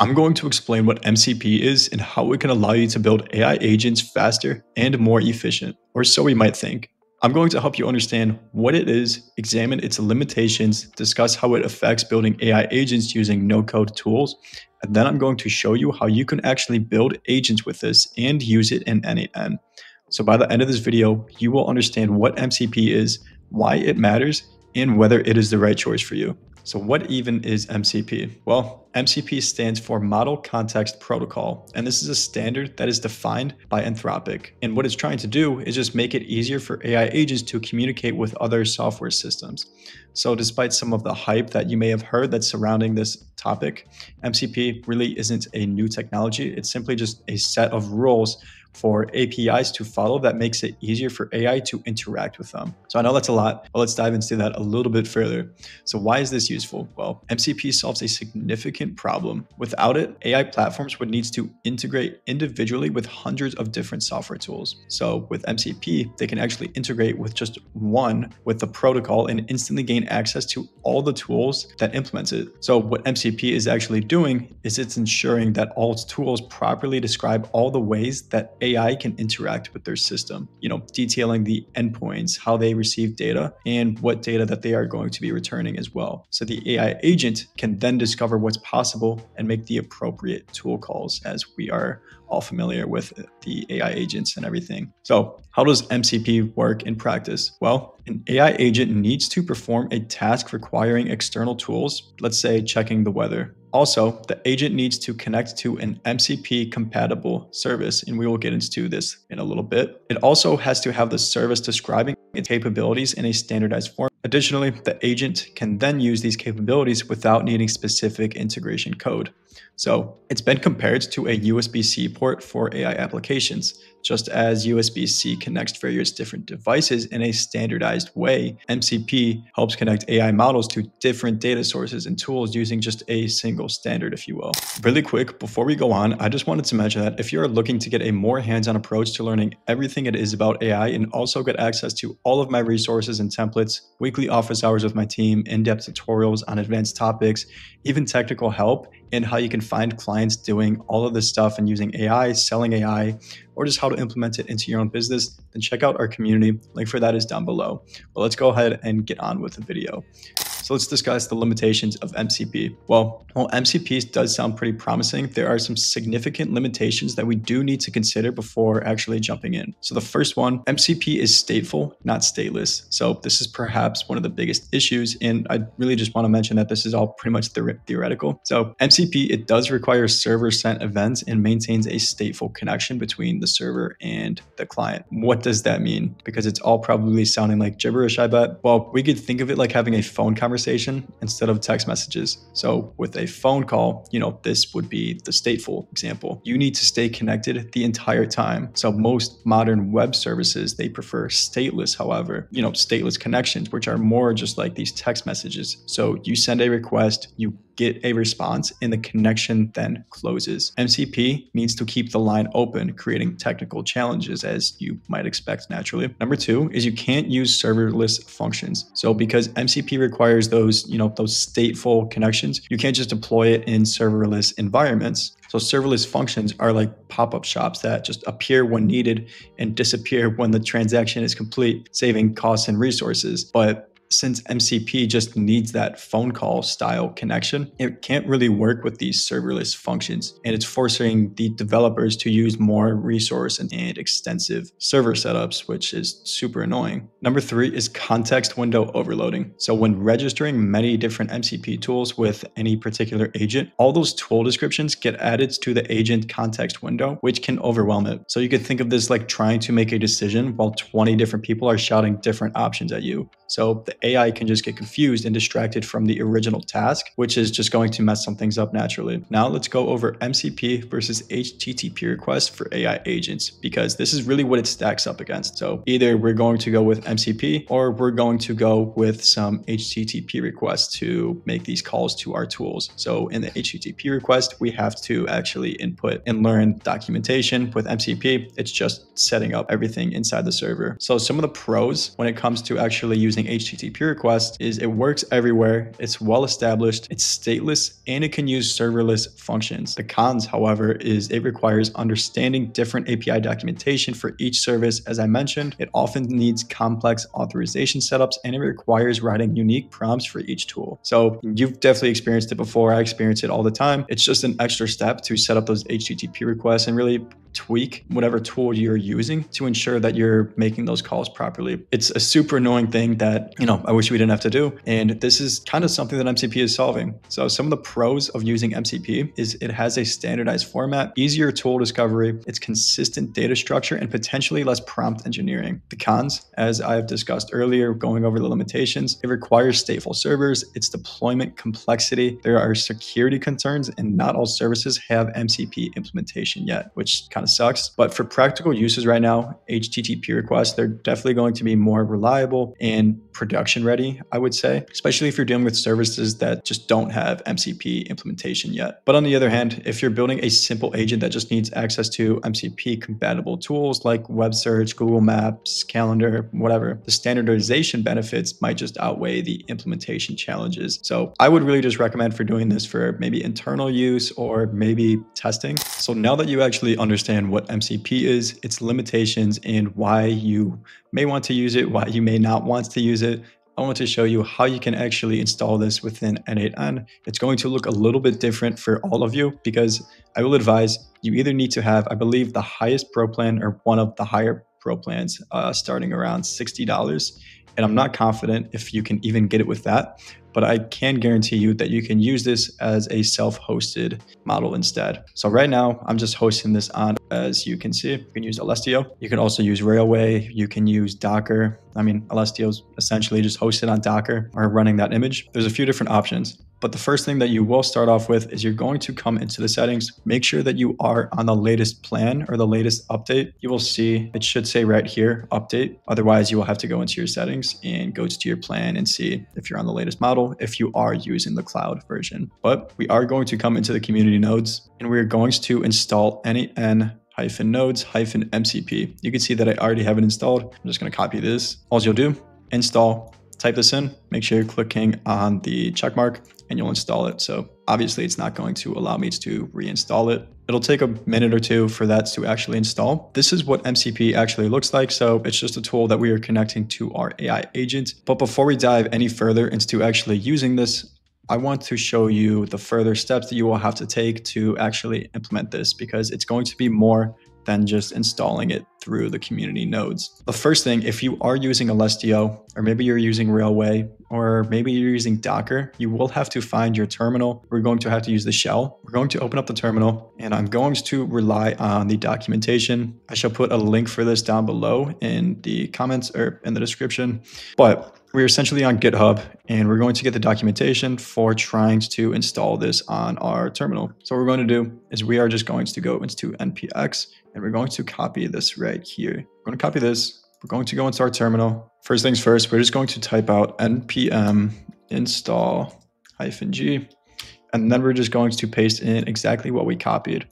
I'm going to explain what MCP is and how it can allow you to build AI agents faster and more efficient, or so we might think. I'm going to help you understand what it is, examine its limitations, discuss how it affects building AI agents using no code tools, and then I'm going to show you how you can actually build agents with this and use it in N8N. So by the end of this video, you will understand what MCP is, why it matters, and whether it is the right choice for you. So what even is MCP? Well, MCP stands for Model Context Protocol, and this is a standard that is defined by Anthropic. And what it's trying to do is just make it easier for AI agents to communicate with other software systems. So despite some of the hype that you may have heard that's surrounding this topic, MCP really isn't a new technology. It's simply just a set of rules for APIs to follow that makes it easier for AI to interact with them. So I know that's a lot, but let's dive into that a little bit further. So why is this useful? Well, MCP solves a significant problem. Without it, AI platforms would need to integrate individually with hundreds of different software tools. So with MCP, they can actually integrate with just one with the protocol and instantly gain access to all the tools that implements it. So what MCP is actually doing is it's ensuring that all its tools properly describe all the ways that AI can interact with their system, you know, detailing the endpoints, how they receive data, and what data that they are going to be returning as well. So the AI agent can then discover what's possible and make the appropriate tool calls as we are all familiar with the AI agents and everything. So, how does MCP work in practice? Well, an AI agent needs to perform a task requiring external tools, let's say checking the weather. Also, the agent needs to connect to an MCP compatible service, and we will get into this in a little bit. It also has to have the service describing its capabilities in a standardized form. Additionally, the agent can then use these capabilities without needing specific integration code. So it's been compared to a USB-C port for AI applications. Just as USB-C connects various different devices in a standardized way, MCP helps connect AI models to different data sources and tools using just a single standard, if you will. Really quick, before we go on, I just wanted to mention that if you're looking to get a more hands-on approach to learning everything it is about AI and also get access to all of my resources and templates, weekly office hours with my team, in-depth tutorials on advanced topics, even technical help, and how you can find clients doing all of this stuff and using AI, selling AI, or just how to implement it into your own business, then check out our community. Link for that is down below. But let's go ahead and get on with the video. So let's discuss the limitations of MCP. Well, while MCP does sound pretty promising, there are some significant limitations that we do need to consider before actually jumping in. So the first one, MCP is stateful, not stateless. So this is perhaps one of the biggest issues. And I really just want to mention that this is all pretty much theoretical. So MCP, it does require server sent events and maintains a stateful connection between the server and the client. What does that mean? Because it's all probably sounding like gibberish, I bet. Well, we could think of it like having a phone conversation instead of text messages. So with a phone call, you know, this would be the stateful example. You need to stay connected the entire time. So most modern web services, they prefer stateless, however, you know, stateless connections, which are more just like these text messages. So you send a request, you get a response and the connection then closes. MCP needs to keep the line open, creating technical challenges as you might expect naturally. Number two is you can't use serverless functions. So because MCP requires those, you know, those stateful connections, you can't just deploy it in serverless environments. So serverless functions are like pop-up shops that just appear when needed and disappear when the transaction is complete, saving costs and resources. But since MCP just needs that phone call style connection, it can't really work with these serverless functions. And it's forcing the developers to use more resource and, extensive server setups, which is super annoying. Number three is context window overloading. So when registering many different MCP tools with any particular agent, all those tool descriptions get added to the agent context window, which can overwhelm it. So you could think of this like trying to make a decision while 20 different people are shouting different options at you. So the AI can just get confused and distracted from the original task, which is just going to mess some things up naturally. Now let's go over MCP versus HTTP requests for AI agents, because this is really what it stacks up against. So either we're going to go with MCP or we're going to go with some HTTP requests to make these calls to our tools. So in the HTTP request, we have to actually input and learn documentation. With MCP, it's just setting up everything inside the server. So some of the pros when it comes to actually using using HTTP requests is it works everywhere, it's well established, it's stateless, and it can use serverless functions. The cons, however, is it requires understanding different API documentation for each service. As I mentioned, it often needs complex authorization setups and it requires writing unique prompts for each tool. So you've definitely experienced it before. I experience it all the time. It's just an extra step to set up those HTTP requests and really tweak whatever tool you're using to ensure that you're making those calls properly. It's a super annoying thing that, you know, I wish we didn't have to do. And this is kind of something that MCP is solving. So some of the pros of using MCP is it has a standardized format, easier tool discovery, it's consistent data structure, and potentially less prompt engineering. The cons, as I've discussed earlier, going over the limitations, it requires stateful servers, its deployment complexity, there are security concerns, and not all services have MCP implementation yet, which kind of sucks. But for practical uses right now, HTTP requests, they're definitely going to be more reliable and production ready, I would say, especially if you're dealing with services that just don't have MCP implementation yet. But on the other hand, if you're building a simple agent that just needs access to MCP compatible tools like web search, Google Maps, calendar, whatever, the standardization benefits might just outweigh the implementation challenges. So I would really just recommend for doing this for maybe internal use or maybe testing. So now that you actually understand what MCP is, its limitations, and why you may want to use it, why you may not want to use it, I want to show you how you can actually install this within N8N. It's going to look a little bit different for all of you because I will advise you either need to have, I believe, the highest Pro plan or one of the higher Pro plans uh, starting around $60. And I'm not confident if you can even get it with that but I can guarantee you that you can use this as a self-hosted model instead. So right now, I'm just hosting this on, as you can see, you can use Elestio. You can also use Railway. You can use Docker. I mean, Elestio is essentially just hosted on Docker or running that image. There's a few different options. But the first thing that you will start off with is you're going to come into the settings, make sure that you are on the latest plan or the latest update. You will see it should say right here, update. Otherwise, you will have to go into your settings and go to your plan and see if you're on the latest model, if you are using the cloud version. But we are going to come into the community nodes and we're going to install N8N hyphen nodes hyphen MCP. You can see that I already have it installed. I'm just going to copy this. All you'll do, install type this in, make sure you're clicking on the check mark and you'll install it. So obviously it's not going to allow me to reinstall it. It'll take a minute or two for that to actually install. This is what MCP actually looks like. So it's just a tool that we are connecting to our AI agent. But before we dive any further into actually using this, I want to show you the further steps that you will have to take to actually implement this because it's going to be more than just installing it through the community nodes. The first thing, if you are using Elestio, or maybe you're using Railway, or maybe you're using Docker, you will have to find your terminal. We're going to have to use the shell. We're going to open up the terminal and I'm going to rely on the documentation. I shall put a link for this down below in the comments or in the description. But we're essentially on GitHub and we're going to get the documentation for trying to install this on our terminal. So what we're going to do is we are just going to go into npx and we're going to copy this right here. We're going to copy this. We're going to go into our terminal. First things first, we're just going to type out npm install hyphen g, and then we're just going to paste in exactly what we copied.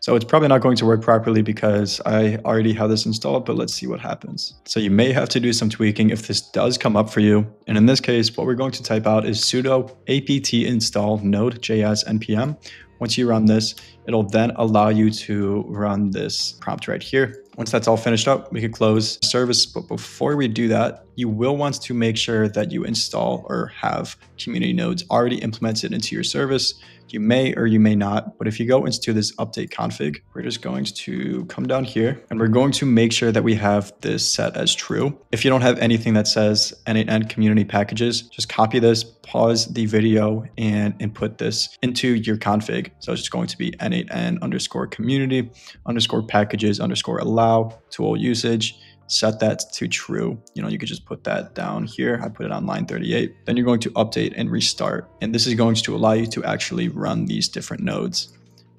So it's probably not going to work properly because I already have this installed, but let's see what happens. So you may have to do some tweaking if this does come up for you. And in this case, what we're going to type out is sudo apt install node.js npm. Once you run this, it'll then allow you to run this prompt right here. Once that's all finished up, we could close service. But before we do that, you will want to make sure that you install or have community nodes already implemented into your service. You may or you may not, but if you go into this update config, we're just going to come down here and we're going to make sure that we have this set as true. If you don't have anything that says N8N community packages, just copy this, pause the video and input this into your config. So it's just going to be N8N underscore community underscore packages underscore allow tool usage set that to true. You know, you could just put that down here. I put it on line 38. Then you're going to update and restart. And this is going to allow you to actually run these different nodes.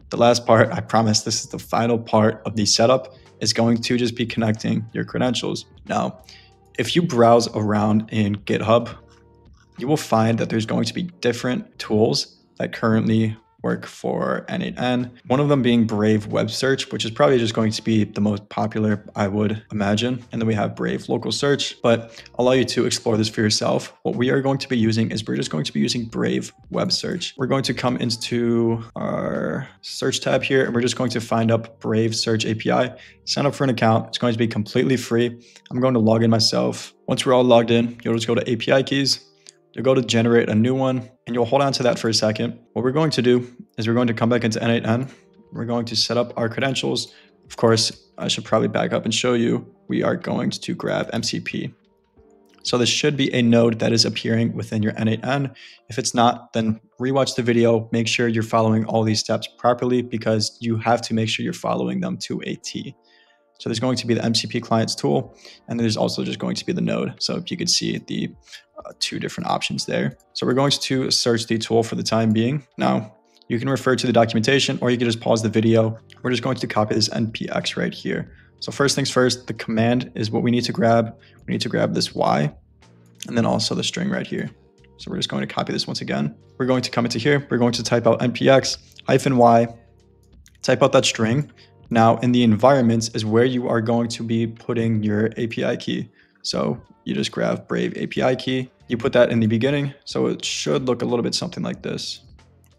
The last part, I promise this is the final part of the setup, is going to just be connecting your credentials. Now, if you browse around in GitHub, you will find that there's going to be different tools that currently work for N8N. One of them being Brave Web Search, which is probably just going to be the most popular, I would imagine. And then we have Brave Local Search, but allow you to explore this for yourself. What we are going to be using is we're just going to be using Brave Web Search. We're going to come into our search tab here, and we're just going to find up Brave Search API, sign up for an account. It's going to be completely free. I'm going to log in myself. Once we're all logged in, you'll just go to API keys, You'll go to generate a new one and you'll hold on to that for a second. What we're going to do is we're going to come back into N8N. We're going to set up our credentials. Of course, I should probably back up and show you. We are going to grab MCP. So this should be a node that is appearing within your N8N. If it's not, then rewatch the video. Make sure you're following all these steps properly because you have to make sure you're following them to a T. So there's going to be the MCP clients tool, and there's also just going to be the node. So if you could see the uh, two different options there. So we're going to search the tool for the time being. Now, you can refer to the documentation or you can just pause the video. We're just going to copy this NPX right here. So first things first, the command is what we need to grab. We need to grab this Y and then also the string right here. So we're just going to copy this once again. We're going to come into here. We're going to type out npx hyphen y, type out that string. Now in the environments is where you are going to be putting your API key. So you just grab Brave API key, you put that in the beginning. So it should look a little bit something like this.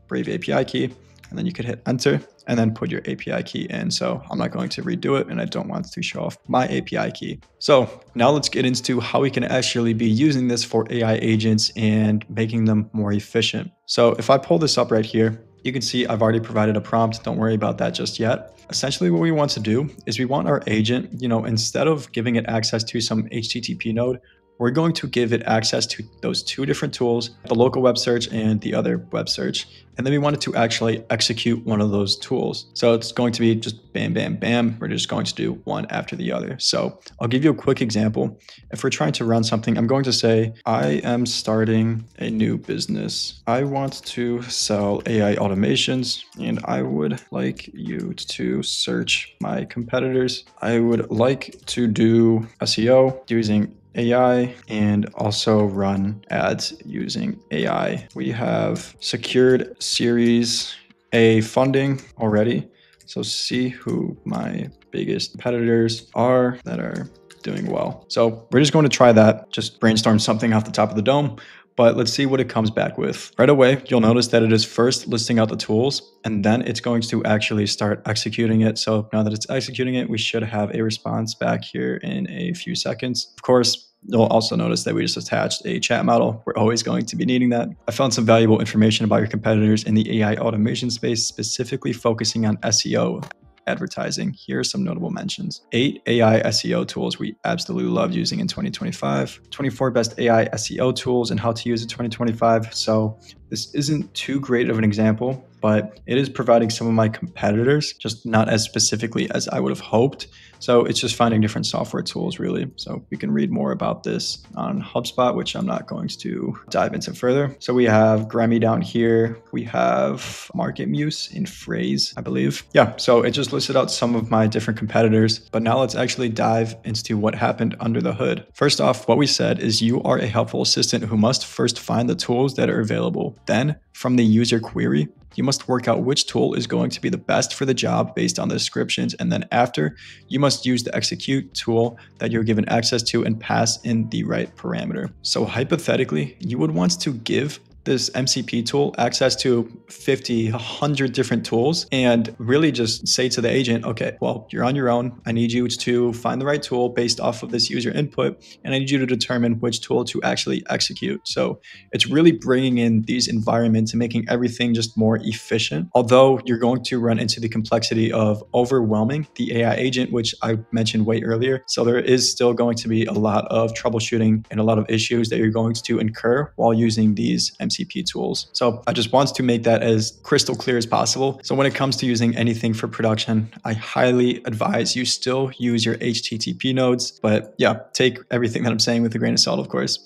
Brave API key, and then you could hit enter and then put your API key in. So I'm not going to redo it and I don't want to show off my API key. So now let's get into how we can actually be using this for AI agents and making them more efficient. So if I pull this up right here, you can see I've already provided a prompt. Don't worry about that just yet. Essentially what we want to do is we want our agent, you know, instead of giving it access to some HTTP node, we're going to give it access to those two different tools, the local web search and the other web search. And then we wanted to actually execute one of those tools. So it's going to be just bam, bam, bam. We're just going to do one after the other. So I'll give you a quick example. If we're trying to run something, I'm going to say, I am starting a new business. I want to sell AI automations and I would like you to search my competitors. I would like to do SEO using AI and also run ads using AI. We have secured Series A funding already. So see who my biggest competitors are that are doing well. So we're just going to try that, just brainstorm something off the top of the dome but let's see what it comes back with. Right away, you'll notice that it is first listing out the tools and then it's going to actually start executing it. So now that it's executing it, we should have a response back here in a few seconds. Of course, You'll also notice that we just attached a chat model. We're always going to be needing that. I found some valuable information about your competitors in the AI automation space, specifically focusing on SEO advertising. Here are some notable mentions. Eight AI SEO tools we absolutely love using in 2025, 24 best AI SEO tools and how to use it 2025. So this isn't too great of an example, but it is providing some of my competitors, just not as specifically as I would have hoped. So it's just finding different software tools, really. So we can read more about this on HubSpot, which I'm not going to dive into further. So we have Gremmy down here. We have MarketMuse in Frase, I believe. Yeah, so it just listed out some of my different competitors. But now let's actually dive into what happened under the hood. First off, what we said is you are a helpful assistant who must first find the tools that are available. Then, from the user query, you must work out which tool is going to be the best for the job based on the descriptions. And then after, you must use the execute tool that you're given access to and pass in the right parameter. So hypothetically, you would want to give this MCP tool access to 50, 100 different tools and really just say to the agent, okay, well, you're on your own. I need you to find the right tool based off of this user input, and I need you to determine which tool to actually execute. So it's really bringing in these environments and making everything just more efficient. Although you're going to run into the complexity of overwhelming the AI agent, which I mentioned way earlier. So there is still going to be a lot of troubleshooting and a lot of issues that you're going to incur while using these MCP MCP tools. So I just want to make that as crystal clear as possible. So when it comes to using anything for production, I highly advise you still use your HTTP nodes. But yeah, take everything that I'm saying with a grain of salt, of course.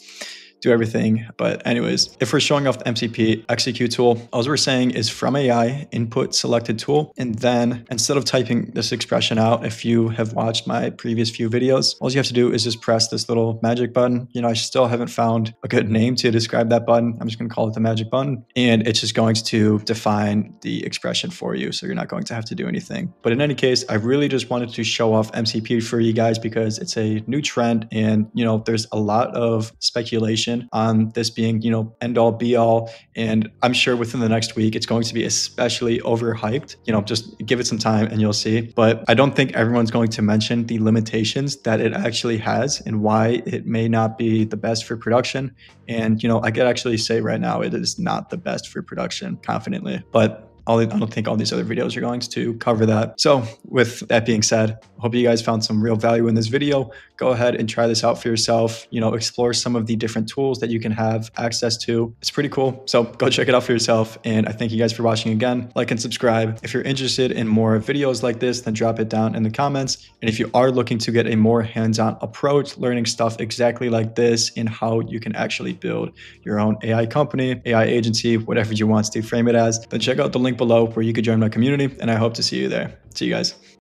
Do everything. But anyways, if we're showing off the MCP execute tool, all we're saying is from AI input selected tool. And then instead of typing this expression out, if you have watched my previous few videos, all you have to do is just press this little magic button. You know, I still haven't found a good name to describe that button. I'm just going to call it the magic button. And it's just going to define the expression for you. So you're not going to have to do anything. But in any case, I really just wanted to show off MCP for you guys because it's a new trend. And, you know, there's a lot of speculation on this being, you know, end all be all. And I'm sure within the next week, it's going to be especially overhyped. You know, just give it some time and you'll see. But I don't think everyone's going to mention the limitations that it actually has and why it may not be the best for production. And, you know, I could actually say right now it is not the best for production confidently. But I don't think all these other videos are going to cover that. So with that being said, hope you guys found some real value in this video. Go ahead and try this out for yourself. You know, explore some of the different tools that you can have access to. It's pretty cool. So go check it out for yourself. And I thank you guys for watching again. Like and subscribe. If you're interested in more videos like this, then drop it down in the comments. And if you are looking to get a more hands-on approach, learning stuff exactly like this in how you can actually build your own AI company, AI agency, whatever you want to frame it as, then check out the link below where you could join my community. And I hope to see you there. See you guys.